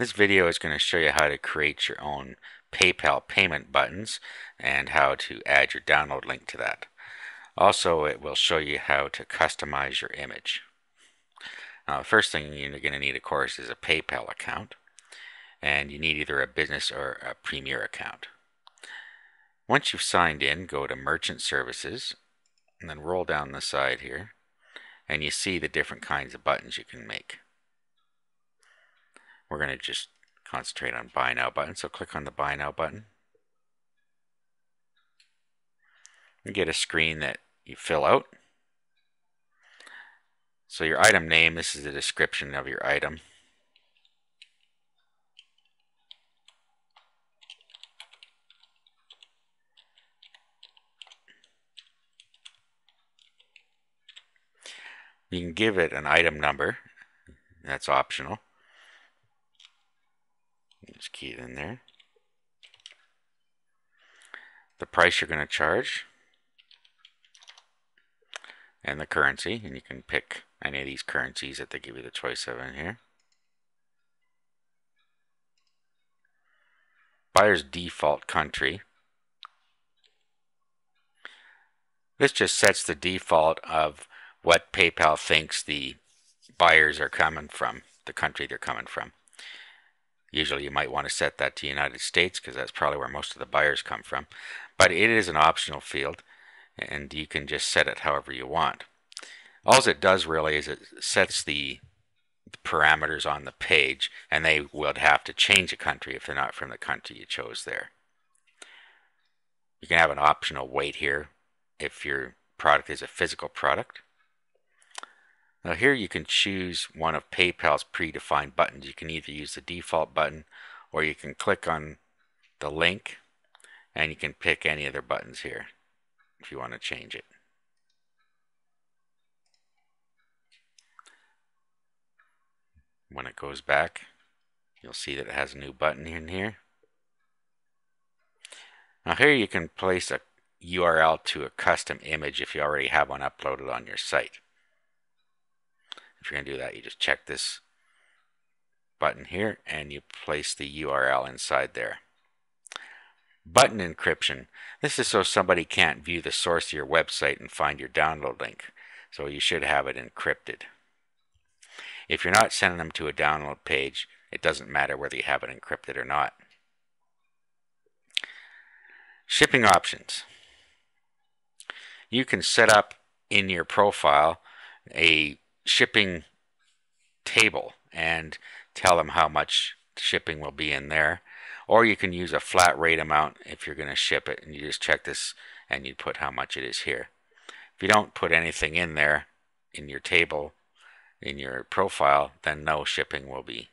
This video is going to show you how to create your own PayPal payment buttons and how to add your download link to that. Also, it will show you how to customize your image. Now, the first thing you're going to need, of course, is a PayPal account. And you need either a business or a Premier account. Once you've signed in, go to Merchant Services and then roll down the side here and you see the different kinds of buttons you can make. We're going to just concentrate on Buy Now button, so click on the Buy Now button. You get a screen that you fill out. So your item name, this is the description of your item. You can give it an item number. That's optional. In there. The price you're going to charge. And the currency. And you can pick any of these currencies that they give you the choice of in here. Buyer's default country. This just sets the default of what PayPal thinks the buyers are coming from, the country they're coming from. Usually you might want to set that to United States because that's probably where most of the buyers come from. But it is an optional field and you can just set it however you want. All it does really is it sets the parameters on the page and they would have to change a country if they're not from the country you chose there. You can have an optional weight here if your product is a physical product. Now here you can choose one of PayPal's predefined buttons. You can either use the default button or you can click on the link and you can pick any of their buttons here if you want to change it. When it goes back, you'll see that it has a new button in here. Now here you can place a URL to a custom image if you already have one uploaded on your site. If you're going to do that, you just check this button here and you place the URL inside there. Button encryption. This is so somebody can't view the source of your website and find your download link. So you should have it encrypted. If you're not sending them to a download page, it doesn't matter whether you have it encrypted or not. Shipping options. You can set up in your profile a shipping table and tell them how much shipping will be in there. Or you can use a flat rate amount if you're going to ship it and you just check this and you put how much it is here. If you don't put anything in there in your table, in your profile, then no shipping will be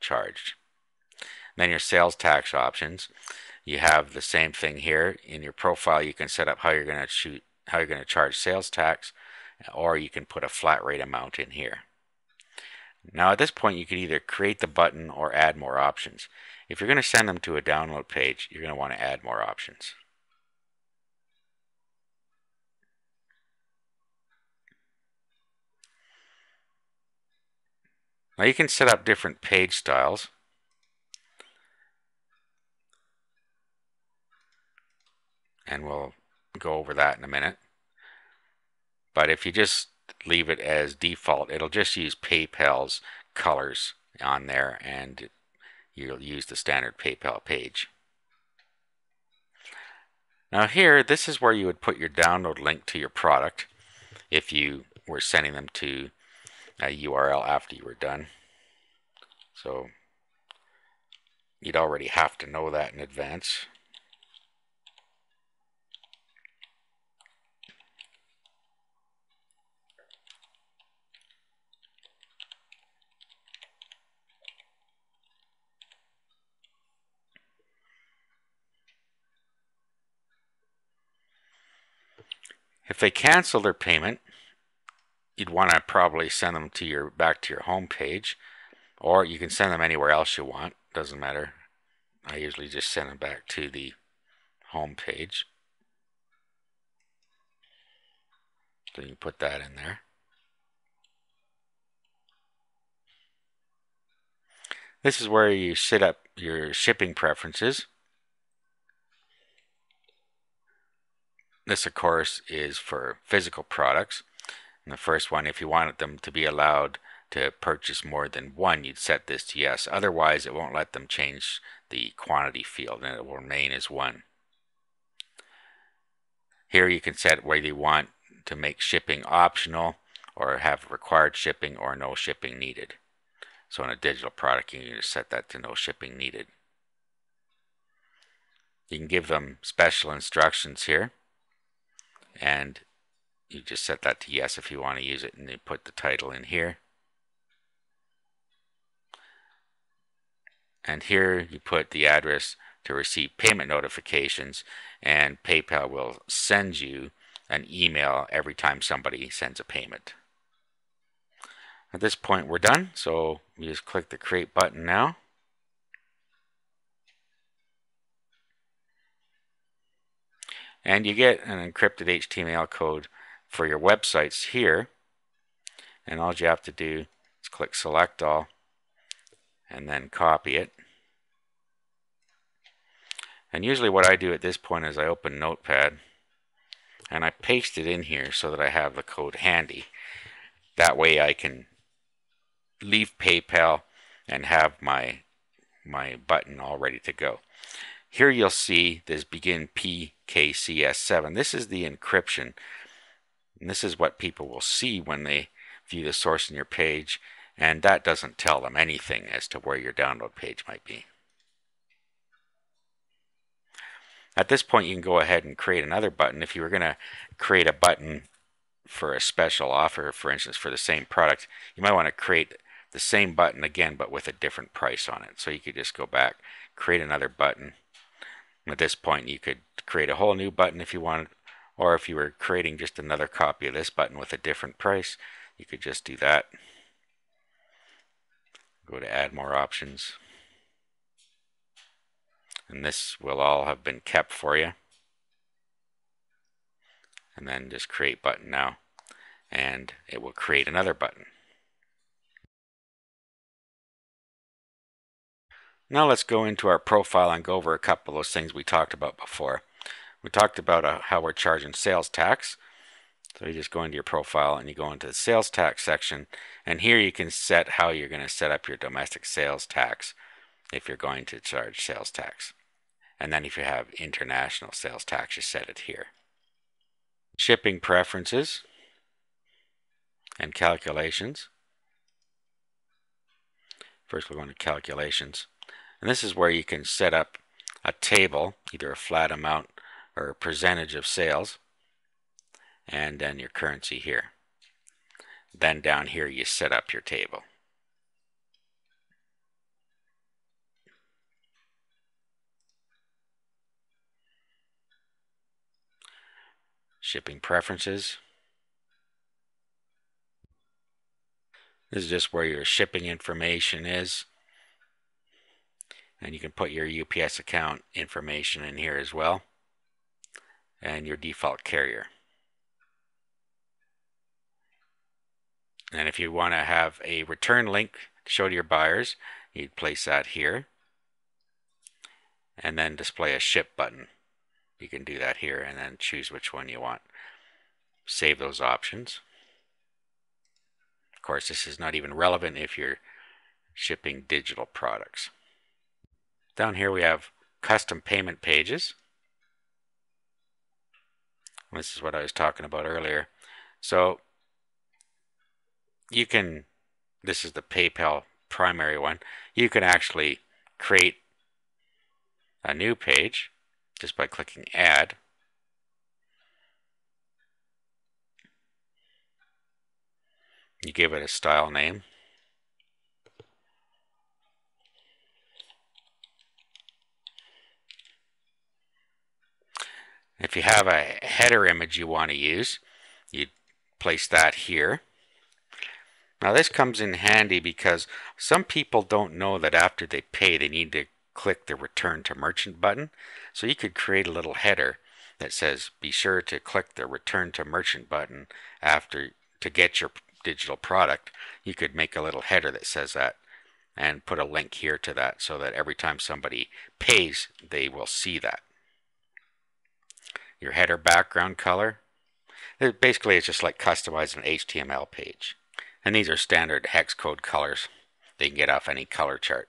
charged. Then your sales tax options. You have the same thing here. In your profile, you can set up how you're going to shoot, how you're going to charge sales tax or you can put a flat rate amount in here. Now at this point you can either create the button or add more options. If you're going to send them to a download page, you're going to want to add more options. Now you can set up different page styles. And we'll go over that in a minute. But if you just leave it as default, it'll just use PayPal's colors on there and you'll use the standard PayPal page. Now here, this is where you would put your download link to your product if you were sending them to a URL after you were done. So you'd already have to know that in advance. If they cancel their payment, you'd want to probably send them to your back to your home page, or you can send them anywhere else you want. Doesn't matter. I usually just send them back to the home page. So you can put that in there. This is where you set up your shipping preferences. This, of course, is for physical products. And the first one, if you wanted them to be allowed to purchase more than one, you'd set this to yes. Otherwise, it won't let them change the quantity field and it will remain as one. Here you can set whether you want to make shipping optional or have required shipping or no shipping needed. So in a digital product, you can just set that to no shipping needed. You can give them special instructions here and you just set that to yes if you want to use it and then put the title in here. And here you put the address to receive payment notifications and PayPal will send you an email every time somebody sends a payment. At this point we're done so we just click the create button now. And you get an encrypted HTML code for your websites here. And all you have to do is click select all and then copy it. And usually what I do at this point is I open Notepad and I paste it in here so that I have the code handy. That way I can leave PayPal and have my my button all ready to go. Here you'll see this begin PKCS7. This is the encryption. And this is what people will see when they view the source in your page. And that doesn't tell them anything as to where your download page might be. At this point, you can go ahead and create another button. If you were going to create a button for a special offer, for instance, for the same product, you might want to create the same button again, but with a different price on it. So you could just go back, create another button, at this point, you could create a whole new button if you wanted, or if you were creating just another copy of this button with a different price, you could just do that. Go to add more options. And this will all have been kept for you. And then just create button now. And it will create another button. Now let's go into our profile and go over a couple of those things we talked about before. We talked about uh, how we're charging sales tax. So you just go into your profile and you go into the sales tax section and here you can set how you're going to set up your domestic sales tax if you're going to charge sales tax. And then if you have international sales tax, you set it here. Shipping preferences and calculations. First we're going to calculations. And this is where you can set up a table, either a flat amount or a percentage of sales, and then your currency here. Then down here you set up your table. Shipping preferences. This is just where your shipping information is. And you can put your UPS account information in here as well. And your default carrier. And if you want to have a return link to show to your buyers, you'd place that here. And then display a ship button. You can do that here and then choose which one you want. Save those options. Of course, this is not even relevant if you're shipping digital products. Down here we have custom payment pages. This is what I was talking about earlier. So you can, this is the PayPal primary one, you can actually create a new page just by clicking add. You give it a style name. If you have a header image you want to use, you place that here. Now this comes in handy because some people don't know that after they pay they need to click the return to merchant button. So you could create a little header that says be sure to click the return to merchant button after to get your digital product. You could make a little header that says that and put a link here to that so that every time somebody pays, they will see that. Your header background color. Basically, it's just like customizing an HTML page. And these are standard hex code colors. They can get off any color chart.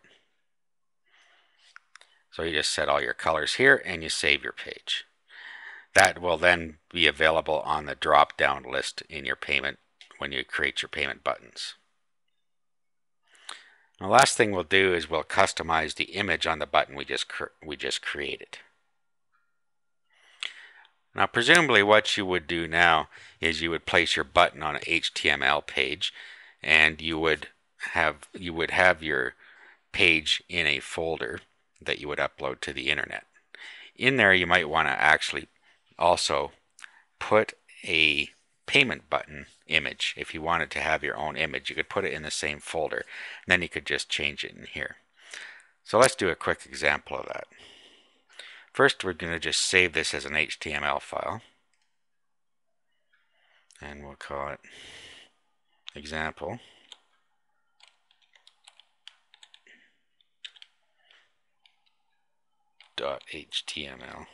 So you just set all your colors here and you save your page. That will then be available on the drop down list in your payment when you create your payment buttons. The last thing we'll do is we'll customize the image on the button we just we just created. Now presumably what you would do now is you would place your button on an HTML page and you would have you would have your page in a folder that you would upload to the internet. In there you might want to actually also put a payment button image. If you wanted to have your own image, you could put it in the same folder. And then you could just change it in here. So let's do a quick example of that. First, we're going to just save this as an HTML file. And we'll call it example. .html.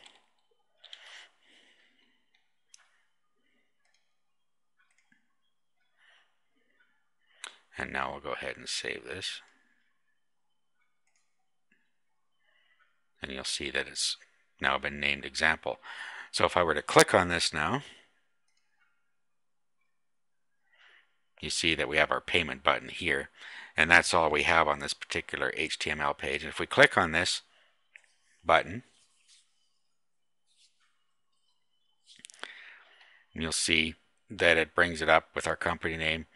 And now we'll go ahead and save this. And you'll see that it's now been named example. So if I were to click on this now, you see that we have our payment button here. And that's all we have on this particular HTML page. And if we click on this button, you'll see that it brings it up with our company name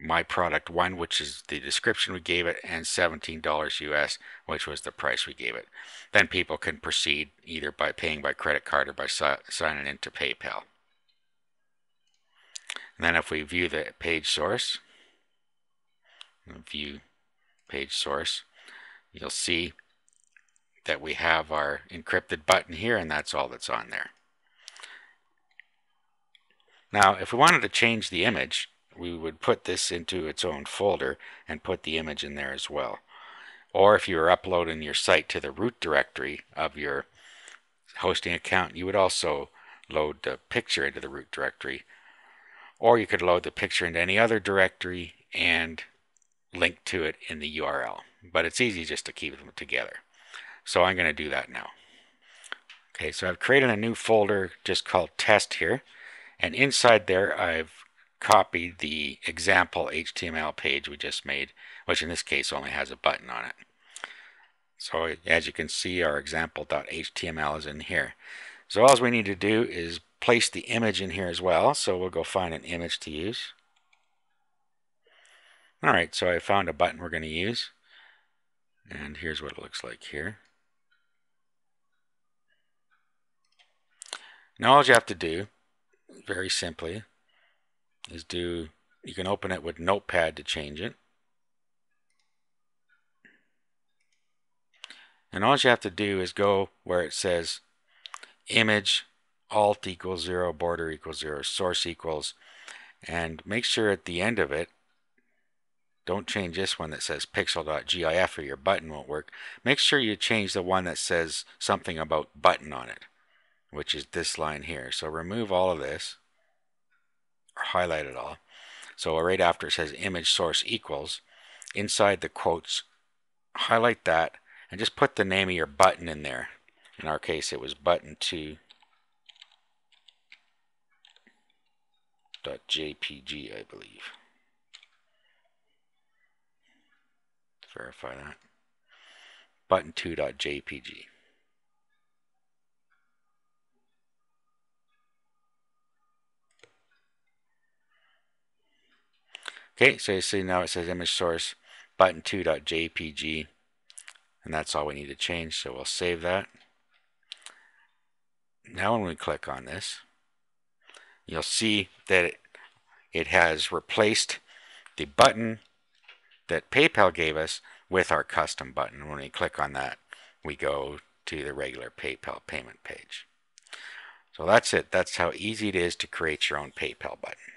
my product one, which is the description we gave it, and $17 US, which was the price we gave it. Then people can proceed either by paying by credit card or by si signing into PayPal. And then if we view the page source, view page source, you'll see that we have our encrypted button here, and that's all that's on there. Now, if we wanted to change the image, we would put this into its own folder and put the image in there as well. Or if you were uploading your site to the root directory of your hosting account, you would also load the picture into the root directory. Or you could load the picture into any other directory and link to it in the URL. But it's easy just to keep them together. So I'm going to do that now. Okay, so I've created a new folder just called test here. And inside there I've copied the example HTML page we just made, which in this case only has a button on it. So as you can see, our example.html is in here. So all we need to do is place the image in here as well. So we'll go find an image to use. All right, so I found a button we're going to use. And here's what it looks like here. Now all you have to do, very simply, is do, you can open it with Notepad to change it. And all you have to do is go where it says image alt equals 0, border equals 0, source equals, and make sure at the end of it, don't change this one that says pixel.gif or your button won't work. Make sure you change the one that says something about button on it, which is this line here. So remove all of this highlight it all. So uh, right after it says image source equals, inside the quotes, highlight that and just put the name of your button in there. In our case, it was button 2 .jpg, I believe. Verify that. Button2.jpg. Okay, so you see now it says image source button2.jpg and that's all we need to change so we'll save that. Now when we click on this you'll see that it, has replaced the button that PayPal gave us with our custom button. When we click on that we go to the regular PayPal payment page. So that's it. That's how easy it is to create your own PayPal button.